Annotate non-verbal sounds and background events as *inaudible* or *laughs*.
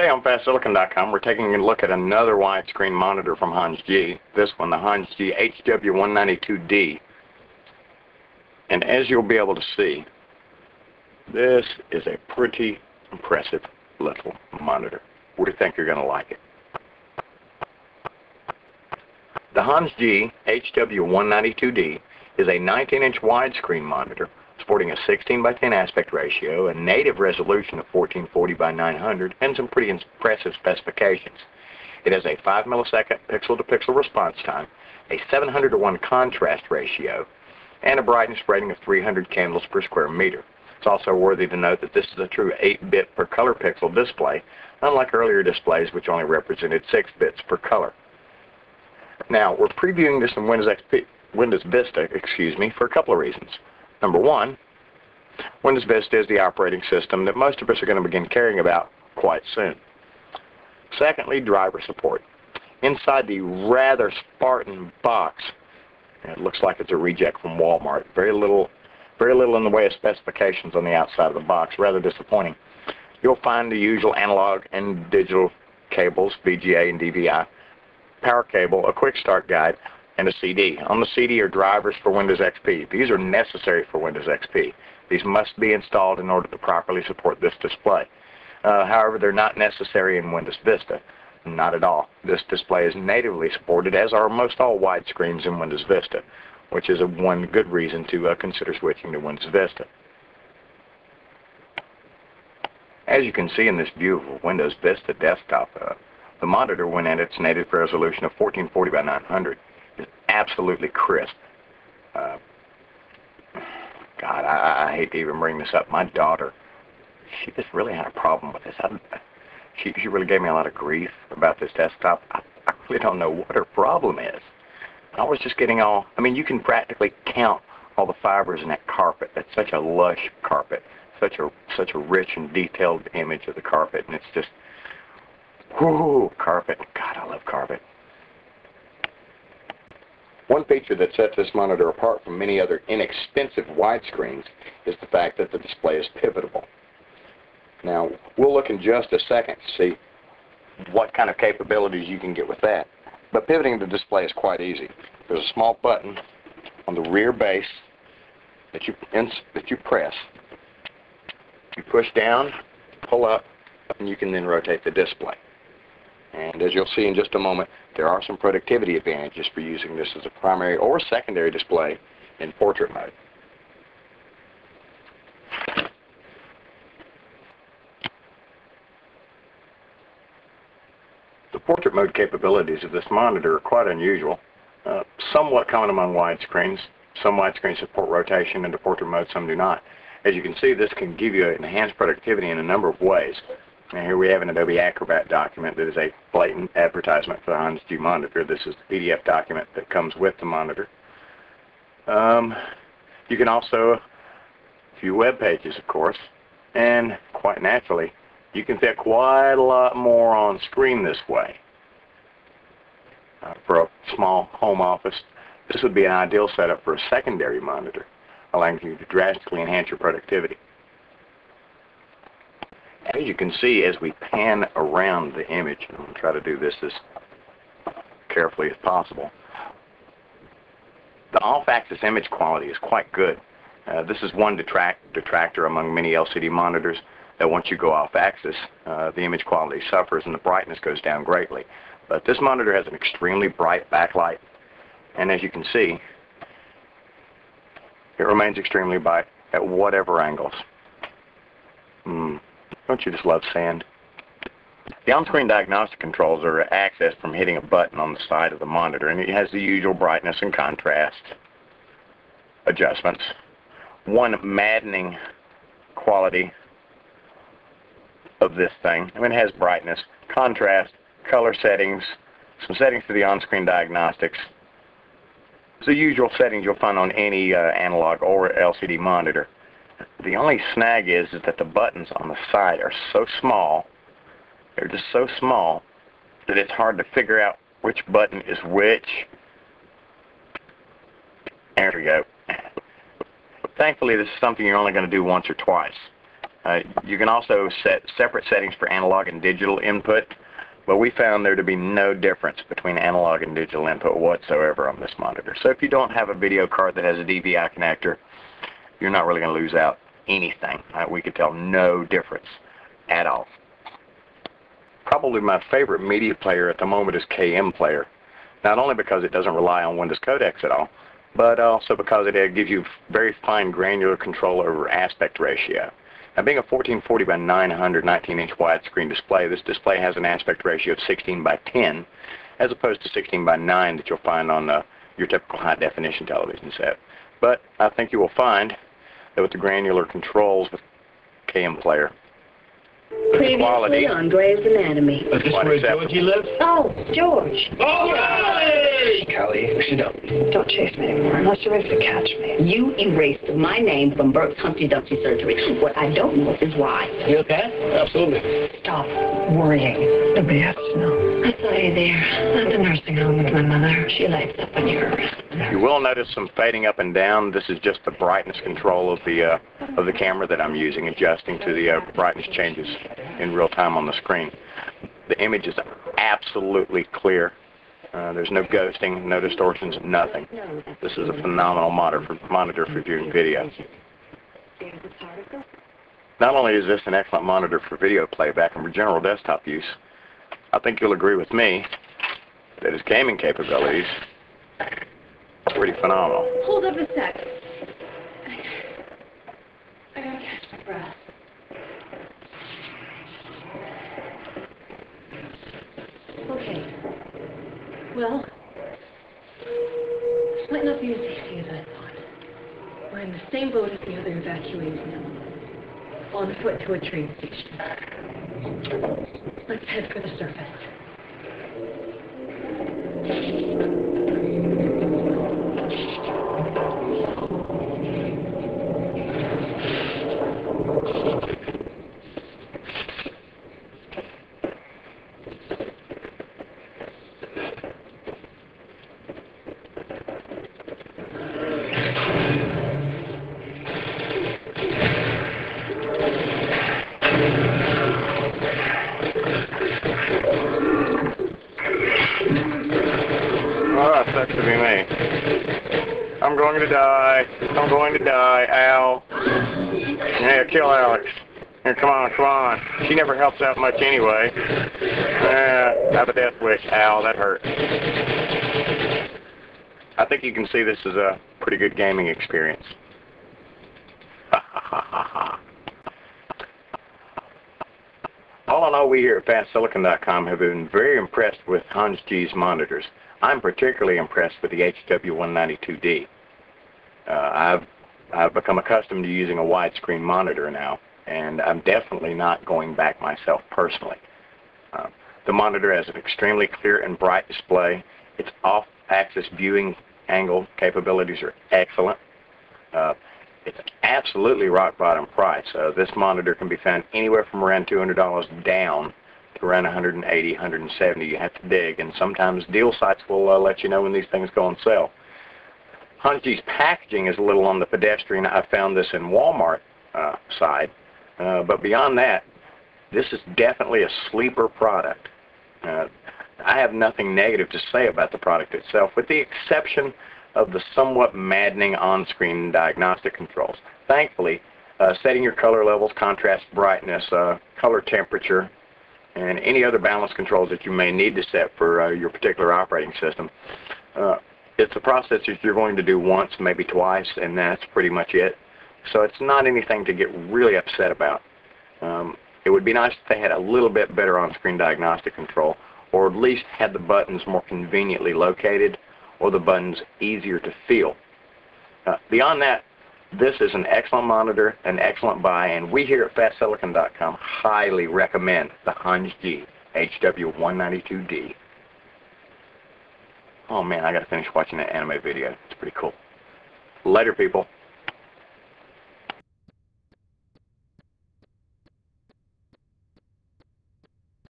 Today on FastSilicon.com, we're taking a look at another widescreen monitor from HannsG. This one, the HannsG HW192D. And as you'll be able to see, this is a pretty impressive little monitor. We think you're going to like it. The HannsG HW192D is a 19-inch widescreen monitor sporting a 16 by 10 aspect ratio, a native resolution of 1440 by 900, and some pretty impressive specifications. It has a 5 millisecond pixel-to-pixel response time, a 700 to 1 contrast ratio, and a brightness rating of 300 candles per square meter. It's also worthy to note that this is a true 8-bit per color pixel display, unlike earlier displays which only represented 6 bits per color. Now, we're previewing this in Windows XP, Windows Vista, excuse me, for a couple of reasons. Number one, Windows Vista is the operating system that most of us are going to begin caring about quite soon. Secondly, driver support. Inside the rather Spartan box, it looks like it's a reject from Walmart. Very little, very little in the way of specifications on the outside of the box. Rather disappointing. You'll find the usual analog and digital cables, VGA and DVI, power cable, a quick start guide, and a CD. On the CD are drivers for Windows XP. These are necessary for Windows XP. These must be installed in order to properly support this display. Uh, however, they're not necessary in Windows Vista. Not at all. This display is natively supported, as are most all widescreens in Windows Vista, which is a one good reason to uh, consider switching to Windows Vista. As you can see in this view of Windows Vista desktop, uh, the monitor, went at its native resolution of 1440 by 900, is absolutely crisp. Uh, God, I, I hate to even bring this up. My daughter, she just really had a problem with this. I, she, she really gave me a lot of grief about this desktop. I, I really don't know what her problem is. I was just getting all, I mean, you can practically count all the fibers in that carpet. That's such a lush carpet, such a such a rich and detailed image of the carpet, and it's just, whoo, carpet. God, I love carpet. One feature that sets this monitor apart from many other inexpensive widescreens is the fact that the display is pivotable. Now, we'll look in just a second to see what kind of capabilities you can get with that. But pivoting the display is quite easy. There's a small button on the rear base that you, that you press. You push down, pull up, and you can then rotate the display. And as you'll see in just a moment, there are some productivity advantages for using this as a primary or secondary display in portrait mode. The portrait mode capabilities of this monitor are quite unusual, uh, somewhat common among widescreens. Some widescreens support rotation into portrait mode, some do not. As you can see, this can give you enhanced productivity in a number of ways. And here we have an Adobe Acrobat document that is a blatant advertisement for the HannsG monitor. This is the PDF document that comes with the monitor. Um, you can also view web pages, of course, and quite naturally, you can fit quite a lot more on screen this way. Uh, for a small home office, this would be an ideal setup for a secondary monitor, allowing you to drastically enhance your productivity as you can see as we pan around the image, and to try to do this as carefully as possible, the off-axis image quality is quite good. Uh, this is one detract detractor among many LCD monitors that once you go off-axis, uh, the image quality suffers and the brightness goes down greatly. But this monitor has an extremely bright backlight, and as you can see, it remains extremely bright at whatever angles. Mm. Don't you just love sand? The on-screen diagnostic controls are accessed from hitting a button on the side of the monitor, and it has the usual brightness and contrast adjustments. One maddening quality of this thing, I mean, it has brightness, contrast, color settings, some settings for the on-screen diagnostics. It's the usual settings you'll find on any uh, analog or LCD monitor. The only snag is, is that the buttons on the side are so small, they're just so small, that it's hard to figure out which button is which. There we go. Thankfully, this is something you're only going to do once or twice. Uh, you can also set separate settings for analog and digital input, but we found there to be no difference between analog and digital input whatsoever on this monitor. So if you don't have a video card that has a DVI connector, you're not really going to lose out anything. Uh, we could tell no difference at all. Probably my favorite media player at the moment is KM Player. Not only because it doesn't rely on Windows codecs at all, but also because it gives you very fine granular control over aspect ratio. Now being a 1440 by 900 19-inch widescreen display, this display has an aspect ratio of 16 by 10 as opposed to 16 by 9 that you'll find on uh, your typical high-definition television set. But I think you will find with the granular controls with KM Player, Previously quality. on Grey's Anatomy. Is this where Georgie lives? Oh, George. All right! Callie, sit down. Don't chase me anymore unless you're ready to catch me. You erased my name from Burke's Humpty Dumpty surgery. What I don't know is why. You okay? Absolutely. Stop worrying. Nobody has to know. I saw you there at the nursing home with my mother. She lights up when you're around. You will notice some fading up and down. This is just the brightness control of the uh, of the camera that I'm using, adjusting to the uh, brightness changes in real time on the screen. The image is absolutely clear. Uh, there's no ghosting, no distortions, nothing. This is a phenomenal monitor for, monitor for viewing video. Not only is this an excellent monitor for video playback and for general desktop use, I think you'll agree with me that his gaming capabilities are pretty phenomenal. Hold up a sec. I gotta catch my breath. Okay. Well, might not be as easy as I thought. We're in the same boat as the other evacuees now. On foot to a train station. Let's head for the surface. Oh, that sucks to be me. I'm going to die. I'm going to die. Al. Yeah, kill Alex. Here, come on, come on. She never helps out much anyway. Yeah, have a death wish. Al, that hurt. I think you can see this is a pretty good gaming experience. *laughs* All in all, we here at FastSilicon.com have been very impressed with Hans G's monitors. I'm particularly impressed with the HW192D. I've, I've become accustomed to using a widescreen monitor now, and I'm definitely not going back myself personally. Uh, the monitor has an extremely clear and bright display. Its off-axis viewing angle capabilities are excellent. Uh, it's absolutely rock bottom price. Uh, this monitor can be found anywhere from around $200 down to around 180, 170. You have to dig, and sometimes deal sites will uh, let you know when these things go on sale. Hunty's packaging is a little on the pedestrian. I found this in Walmart uh, side, uh, but beyond that, this is definitely a sleeper product. Uh, I have nothing negative to say about the product itself, with the exception of the somewhat maddening on-screen diagnostic controls. Thankfully, uh, setting your color levels, contrast brightness, uh, color temperature, and any other balance controls that you may need to set for uh, your particular operating system. It's a process that you're going to do once, maybe twice, and that's pretty much it. So it's not anything to get really upset about. Um, it would be nice if they had a little bit better on-screen diagnostic control, or at least had the buttons more conveniently located, or the buttons easier to feel. Uh, beyond that, this is an excellent monitor, an excellent buy, and we here at FastSilicon.com highly recommend the HannsG HW192D. Oh man, I gotta finish watching that anime video. It's pretty cool. Later, people.